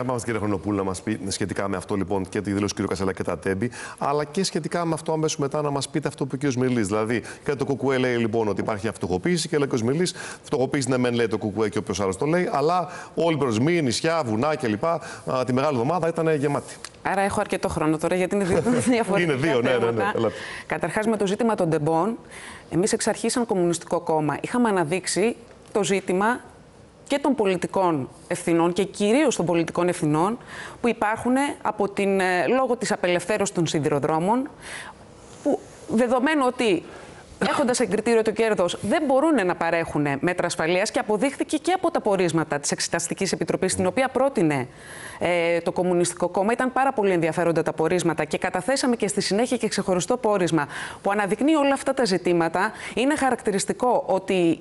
Θα κύριε Χρονοπούλου να μας πει σχετικά με αυτό λοιπόν και τη δήλωση του κ. Κασέλα και τα τέμπη, αλλά και σχετικά με αυτό αμέσως μετά να μας πείτε αυτό που ο κ. Μιλή. Δηλαδή, και το Κουκουέ λέει λοιπόν ότι υπάρχει αυτοχοποίηση και λέει ο κ. Μιλή, φτωχοποίηση ναι, μεν λέει το Κουκουέ και όποιος άλλος το λέει, αλλά όλοι οι προσμοί, νησιά, βουνά κλπ. τη μεγάλη εβδομάδα ήταν γεμάτη. Άρα έχω αρκετό χρόνο τώρα γιατί είναι δύο διαφορετικά. είναι δύο, ναι, ναι. ναι. Καταρχάς με το ζήτημα των τεμπών, εμείς εξ αρχής, σαν Κομμουνιστικό Κόμμα, είχαμε αναδείξει το ζήτημα και των πολιτικών ευθυνών και κυρίως των πολιτικών ευθυνών που υπάρχουν από την, ε, λόγω της απελευθέρωσης των σιδηροδρόμων που δεδομένου ότι έχοντας σαν κριτήριο το κέρδος, δεν μπορούν να παρέχουν μέτρα ασφαλείας και αποδείχθηκε και από τα πορίσματα της Εξεταστικής Επιτροπής, την οποία πρότεινε ε, το Κομμουνιστικό Κόμμα. Ήταν πάρα πολύ ενδιαφέροντα τα πορίσματα και καταθέσαμε και στη συνέχεια και ξεχωριστό πόρισμα που αναδεικνύει όλα αυτά τα ζητήματα. Είναι χαρακτηριστικό ότι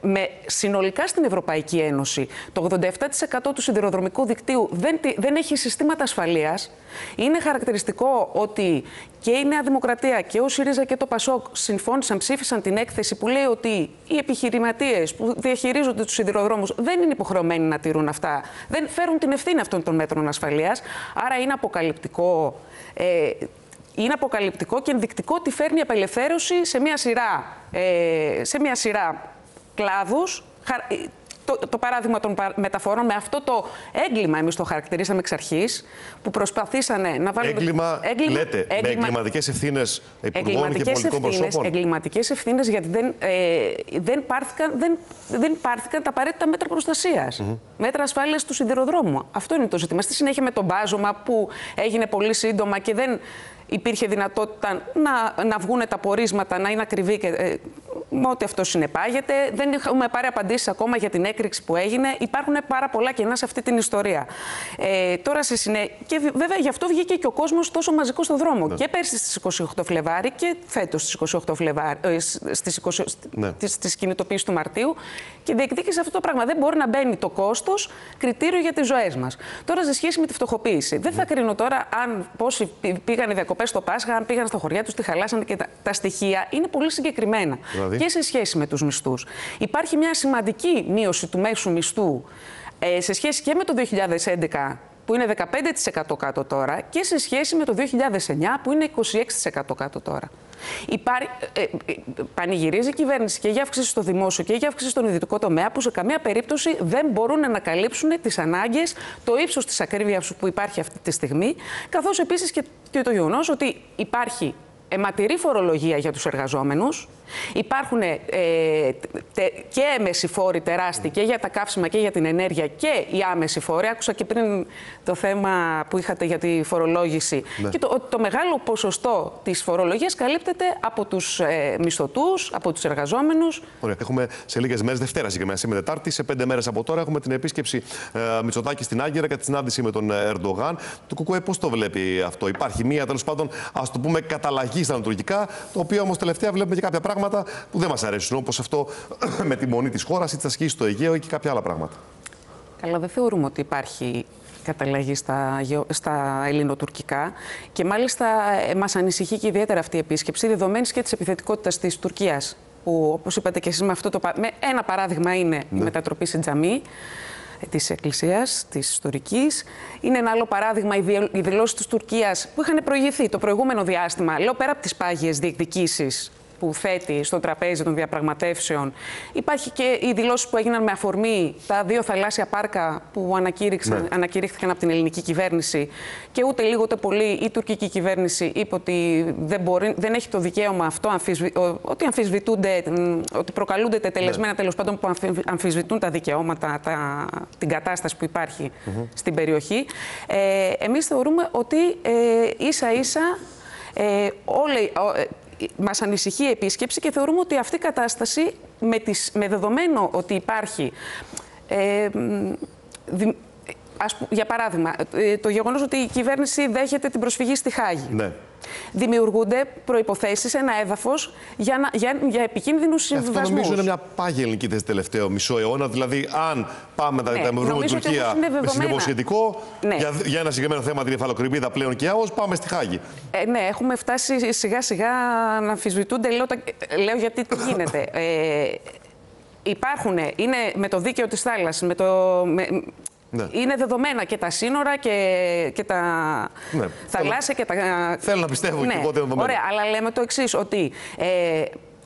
με, συνολικά στην Ευρωπαϊκή Ένωση το 87% του σιδηροδρομικού δικτύου δεν, δεν έχει συστήματα ασφαλείας. Είναι χαρακτηριστικό ότι και η Νέα Δημοκρατία και ο ΣΥΡΙΖΑ και το ΠΑΣΟΚ συμφώνησαν, ψήφισαν την έκθεση που λέει ότι οι επιχειρηματίες που διαχειρίζονται τους σιδηροδρόμους δεν είναι υποχρεωμένοι να τηρούν αυτά, δεν φέρουν την ευθύνη αυτών των μέτρων ασφαλείας. Άρα είναι αποκαλυπτικό ε, είναι αποκαλυπτικό και ενδεικτικό ότι φέρνει απελευθέρωση σε μια σειρά, ε, σε μια σειρά κλάδους, ε, το, το παράδειγμα των μεταφορών με αυτό το έγκλημα, εμείς το χαρακτηρίσαμε εξ αρχής, που προσπαθήσανε να βάλουν. Έγκλημα, έγκλημα λέτε, έγκλημα, με εγκληματικές ευθύνες υπουργών και πολιτικών προσώπων; Εγκληματικές ευθύνες, γιατί δεν, ε, δεν, πάρθηκαν, δεν, δεν πάρθηκαν τα απαραίτητα μέτρα προστασίας. Mm -hmm. Μέτρα ασφάλειας του σιδηροδρόμου. Αυτό είναι το ζήτημα. Στη συνέχεια με τον μπάζωμα που έγινε πολύ σύντομα και δεν υπήρχε δυνατότητα να, να βγουν τα πορίσματα, να είναι ακριβή και, ε, με ό,τι αυτό συνεπάγεται. Δεν έχουμε πάρει απαντήσεις ακόμα για την έκρηξη που έγινε. Υπάρχουν πάρα πολλά κενά σε αυτή την ιστορία. Ε, τώρα σε συνέ... Και βέβαια γι' αυτό βγήκε και ο κόσμος τόσο μαζικό στον δρόμο. Ναι. Και πέρσι στις 28 Φλεβάρι και φέτος στις 28 Φλεβάρι, ε, στις 20... ναι. κινητοποίηση του Μαρτίου. Και διεκδίκησε αυτό το πράγμα. Δεν μπορεί να μπαίνει το κόστος κριτήριο για τις ζωές μας. Τώρα σε σχέση με τη φτωχοποίηση. Δεν θα ναι. κρίνω τώρα αν πόσοι πήγαν οι διακοπές στο Πάσχα, αν πήγαν στα χωριά τους, τι χαλάσανε και τα, τα στοιχεία είναι πολύ συγκεκριμένα. Δηλαδή; Και σε σχέση με τους μισθούς. Υπάρχει μια σημαντική μείωση του μέσου μισθού ε, σε σχέση και με το 2011 που είναι 15% κάτω τώρα και σε σχέση με το 2009 που είναι 26% κάτω τώρα. Υπάρχει, ε, ε, πανηγυρίζει η κυβέρνηση και για αύξηση στο δημόσιο και για αύξηση στον ιδιωτικό τομέα που σε καμία περίπτωση δεν μπορούν να καλύψουν τις ανάγκες, το ύψος της ακρίβειας που υπάρχει αυτή τη στιγμή, καθώς επίσης και το γεγονός ότι υπάρχει αιματηρή φορολογία για τους εργαζόμενους, Υπάρχουν ε, και έμεση φόροι τεράστιοι και για τα καύσιμα και για την ενέργεια και οι άμεση φόροι. Άκουσα και πριν το θέμα που είχατε για τη φορολόγηση. Ναι. Και το, το μεγάλο ποσοστό της φορολογίας καλύπτεται από τους ε, μισθωτούς, από τους εργαζόμενους. Ωραία. Έχουμε σε λίγες μέρες, Δευτέρας συγκεκριμένα, σήμερα Τετάρτη, σε πέντε μέρες από τώρα, έχουμε την επίσκεψη ε, Μητσοτάκη στην Άγκυρα και τη συνάντηση με τον Ερντογάν. Το Κουκουέ πώς το βλέπει αυτό; Υπάρχει μία τέλος πάντων, ας το πούμε, καταλλαγή στα λειτουργικά, το οποίο όμως τελευταία βλέπουμε και κάποια πράγματα πράγματα που δεν μας αρέσουν, όπως αυτό με τη μονή της χώρας ή τις ασκήσεις στο Αιγαίο ή και κάποια άλλα πράγματα. Καλά, δεν θεωρούμε ότι υπάρχει καταλλαγή στα, στα ελληνοτουρκικά και μάλιστα ε, μας ανησυχεί και ιδιαίτερα αυτή η επίσκεψη δεδομένης και της επιθετικότητας της Τουρκίας που όπως είπατε και εσείς με αυτό το με ένα παράδειγμα είναι η ναι. μετατροπή σε τζαμί ε, της Εκκλησίας, της ιστορικής. Είναι ένα άλλο παράδειγμα οι δηλώσεις της Τουρκίας που είχαν προηγηθεί το προηγούμενο διάστημα, λέω πέρα από τις πάγιες διεκδικήσεις που θέτει στο τραπέζι των διαπραγματεύσεων. Υπάρχει και οι δηλώσεις που έγιναν με αφορμή τα δύο θαλάσσια πάρκα που ανακήρυξαν, ναι. ανακηρύχθηκαν από την ελληνική κυβέρνηση και ούτε λίγο ούτε πολύ η τουρκική κυβέρνηση είπε ότι δεν, μπορεί, δεν έχει το δικαίωμα αυτό, αμφισβη, ότι αμφισβητούνται, ότι προκαλούνται τετελεσμένα ναι. τέλος πάντων που αμφισβητούν τα δικαιώματα, τα, την κατάσταση που υπάρχει στην περιοχή. Ε, εμείς θεωρούμε ότι ε, ίσα ίσα ε, όλοι, μας ανησυχεί η επίσκεψη και θεωρούμε ότι αυτή η κατάσταση με, τις, με δεδομένο ότι υπάρχει ε, ας, για παράδειγμα, ε, το γεγονός ότι η κυβέρνηση δέχεται την προσφυγή στη Χάγη. Ναι δημιουργούνται προποθέσει, ένα έδαφος για, για, για επικίνδυνους συμβιβασμού. Αυτό νομίζω είναι μια πάγια ελληνική θέση τελευταίο μισό αιώνα. Δηλαδή, αν πάμε να ναι, βρούμε την Τουρκία με συνυποσχετικό ναι. για, για ένα συγκεκριμένο θέμα, την υφαλοκρηπίδα πλέον και ΑΟΣ, πάμε στη Χάγη. Ε, ναι, έχουμε φτάσει σιγά σιγά να αμφισβητούνται. Λέω, λέω γιατί τι γίνεται. Ε, υπάρχουν, είναι με το δίκαιο της θάλασσας, με το, με, Ναι. Είναι δεδομένα και τα σύνορα και, και τα Ναι. θαλάσσια και τα. Θέλω να πιστεύω και εγώ ότι είναι δεδομένο. Ωραία, αλλά λέμε το εξής, ότι ε,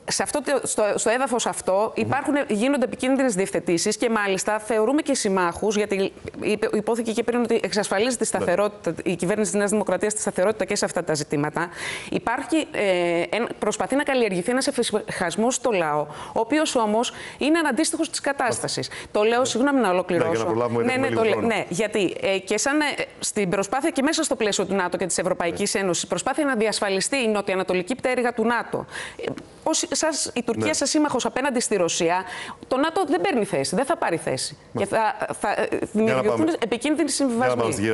σε αυτό, το- στο, στο έδαφος αυτό υπάρχουν, γίνονται επικίνδυνες διευθετήσεις και μάλιστα θεωρούμε και συμμάχους, γιατί είπε- υπόθηκε και πριν ότι εξασφαλίζει τη σταθερότητα, η κυβέρνηση της Νέας Δημοκρατίας τη σταθερότητα και σε αυτά τα ζητήματα. Υπάρχει, ε, ένα- προσπαθεί να καλλιεργηθεί ένας εφησυχασμός στο λαό, ο οποίος όμως είναι αναντίστοιχος της κατάστασης. Το λέω, συγγνώμη να ολοκληρώσω. Ναι, για να προλάβουμε, ναι, έχουμε ναι, λίγο το λέ- χρόνο. ναι, γιατί ε, και σαν ε, στην προσπάθεια και μέσα στο πλαίσιο του ΝΑΤΟ και της Ευρωπαϊκής Ναι. Ένωσης, προσπάθεια να διασφαλιστεί η νοτιοανατολική πτέρυγα του ΝΑΤΟ. Ε, ως σας, η Τουρκία Ναι. σας σύμμαχος απέναντι στη Ρωσία, το ΝΑΤΟ δεν παίρνει θέση, δεν θα πάρει θέση. Και θα, θα ε, δημιουργηθούν πάμε. επικίνδυνοι Για να πάμε συμβιβασμοί. στην